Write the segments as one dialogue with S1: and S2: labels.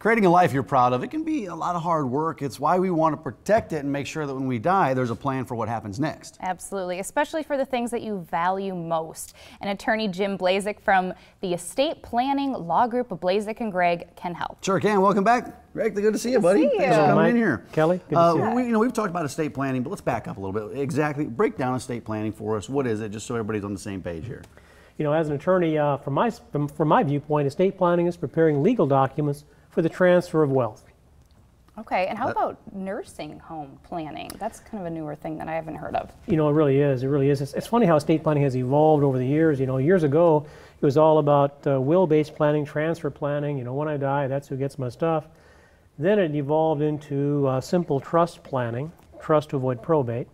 S1: creating a life you're proud of, it can be a lot of hard work. It's why we want to protect it and make sure that when we die, there's a plan for what happens next.
S2: Absolutely, especially for the things that you value most. And attorney Jim Blazek from the Estate Planning Law Group of Blazek and Gregg can help.
S1: Sure can. Welcome back. Greg, good to see you, buddy.
S2: see
S1: Thanks for coming
S3: Mike,
S1: in here.
S3: Kelly, good to
S1: Uh,
S3: see you.
S1: We, you know, we've talked about estate planning, but let's back up a little bit. Exactly, break down estate planning for us. What is it, just so everybody's on the same page here?
S3: You know, as an attorney, uh, from my from, from my viewpoint, estate planning is preparing legal documents for the transfer of wealth.
S2: Okay, and how about nursing home planning? That's kind of a newer thing that I haven't heard of.
S3: You know, it really is. It really is. It's, it's funny how estate planning has evolved over the years. You know, years ago, it was all about uh, will-based planning, transfer planning. You know, when I die, that's who gets my stuff. Then it evolved into uh, simple trust planning, trust to avoid probate.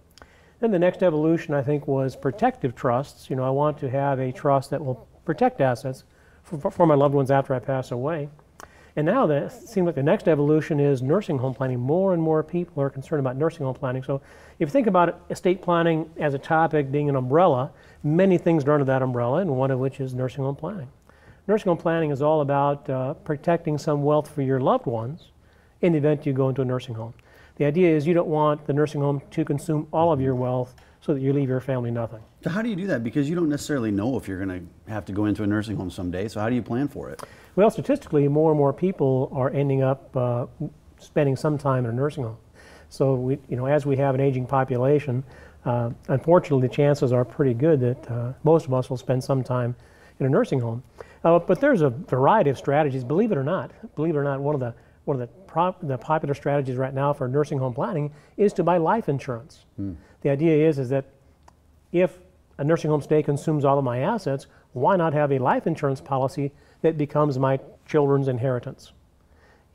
S3: Then the next evolution, I think, was protective trusts. You know, I want to have a trust that will protect assets for, for my loved ones after I pass away. And now that seems like the next evolution is nursing home planning. More and more people are concerned about nursing home planning. So if you think about estate planning as a topic being an umbrella, many things are under that umbrella, and one of which is nursing home planning. Nursing home planning is all about uh, protecting some wealth for your loved ones in the event you go into a nursing home. The idea is you don't want the nursing home to consume all of your wealth so that you leave your family nothing.
S1: So how do you do that? Because you don't necessarily know if you're going to have to go into a nursing home someday. So how do you plan for it?
S3: Well, statistically, more and more people are ending up uh, spending some time in a nursing home. So, we, you know, as we have an aging population, uh, unfortunately, the chances are pretty good that uh, most of us will spend some time in a nursing home. Uh, but there's a variety of strategies. Believe it or not, believe it or not, one of the one of the, the popular strategies right now for nursing home planning is to buy life insurance. The idea is is that if a nursing home stay consumes all of my assets, why not have a life insurance policy that becomes my children's inheritance?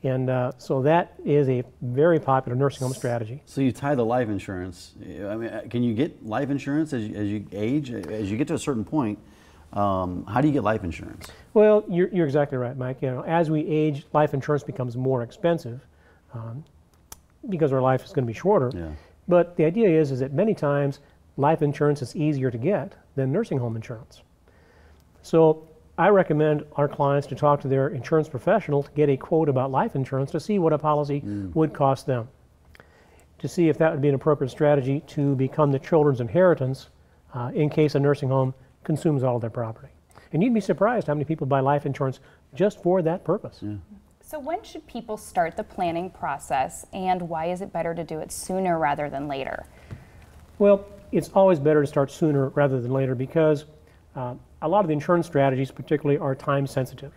S3: And uh, so that is a very popular nursing home strategy.
S1: So you tie the life insurance. I mean, uh, can you get life insurance as you, as you age? As you get to a certain point, um, how do you get life insurance?
S3: Well, you're, you're exactly right, Mike. You know, as we age, life insurance becomes more expensive um, because our life is going to be shorter.
S1: Yeah.
S3: But the idea is, is that many times life insurance is easier to get than nursing home insurance. So I recommend our clients to talk to their insurance professional to get a quote about life insurance to see what a policy would cost them, to see if that would be an appropriate strategy to become the children's inheritance uh, in case a nursing home consumes all their property. And you'd be surprised how many people buy life insurance just for that purpose.
S2: So when should people start the planning process and why is it better to do it sooner rather than later?
S3: Well, it's always better to start sooner rather than later because uh, a lot of the insurance strategies, particularly, are time sensitive.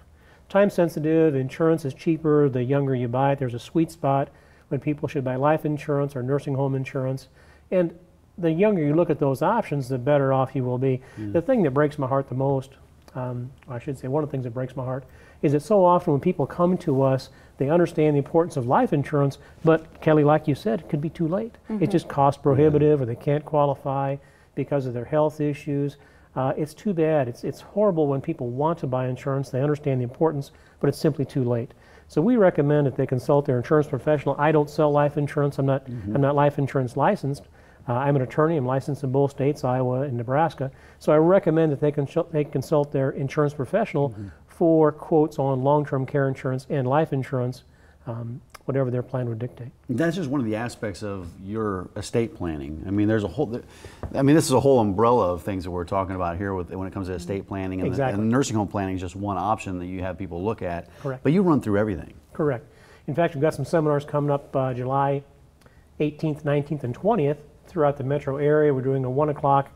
S3: Time sensitive, insurance is cheaper the younger you buy it. There's a sweet spot when people should buy life insurance or nursing home insurance. And the younger you look at those options, the better off you will be. The thing that breaks my heart the most, um, I should say, one of the things that breaks my heart, is that so often when people come to us, they understand the importance of life insurance, but Kelly, like you said, it could be too late. It's just cost prohibitive, or they can't qualify because of their health issues. Uh, it's too bad. It's, it's horrible when people want to buy insurance, they understand the importance, but it's simply too late. So we recommend that they consult their insurance professional. I don't sell life insurance. I'm not, I'm not life insurance licensed. Uh, I'm an attorney. I'm licensed in both states, Iowa and Nebraska. So I recommend that they consult, they consult their insurance professional for quotes on long-term care insurance and life insurance, um, whatever their plan would dictate.
S1: That's just one of the aspects of your estate planning. I mean, there's a whole. I mean, this is a whole umbrella of things that we're talking about here with when it comes to estate planning and, the-
S3: Exactly.
S1: and nursing home planning is just one option that you have people look at.
S3: Correct.
S1: But you run through everything.
S3: Correct. In fact, we've got some seminars coming up uh, July 18th, 19th, and 20th throughout the metro area. We're doing a 1 o'clock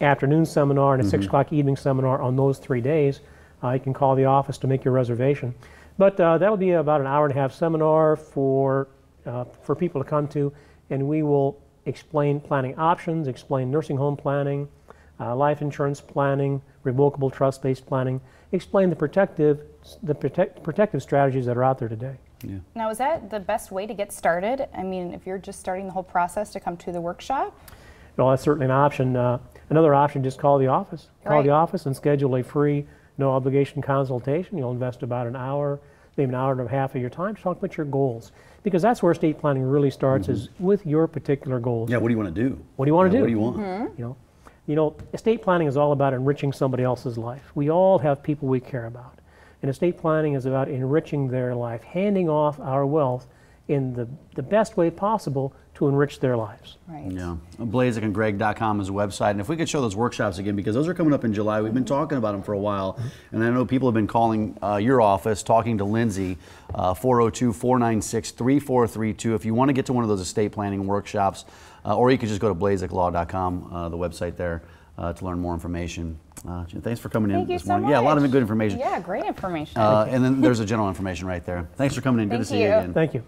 S3: afternoon seminar and a 6 o'clock evening seminar on those three days. Uh, you can call the office to make your reservation. But uh, that'll be about an hour and a half seminar for, uh, for people to come to, and we will explain planning options, explain nursing home planning, uh, life insurance planning, revocable trust-based planning, explain the protective, the protect, protective strategies that are out there today.
S1: Yeah.
S2: Now, is that the best way to get started? I mean, if you're just starting the whole process to come to the workshop?
S3: Well, that's certainly an option. Uh, another option, just call the office. Call the office and schedule a free, no obligation consultation. You'll invest about an hour, maybe an hour and a half of your time to talk about your goals. Because that's where estate planning really starts is with your particular goals.
S1: Yeah. What do you want to do?
S3: What do you want to do?
S1: What do you want?
S3: You know, you know, estate planning is all about enriching somebody else's life. We all have people we care about. And estate planning is about enriching their life, handing off our wealth in the, the best way possible to enrich their lives.
S2: Right.
S1: Yeah, blazekandgregg.com is a website, and if we could show those workshops again, because those are coming up in July. We've been talking about them for a while, and I know people have been calling uh, your office, talking to Lindsay, 402 496 3432. If you want to get to one of those estate planning workshops, uh, or you could just go to blazeklaw.com, uh, the website there, uh, to learn more information. Uh, thanks for coming in
S2: Thank you
S1: this
S2: so
S1: morning. Yeah, a lot of good information.
S2: Yeah, great information.
S1: Uh, and then there's a general information right there. Thanks for coming in. Good to
S2: Thank
S1: see you
S2: you.
S1: again.
S3: Thank you.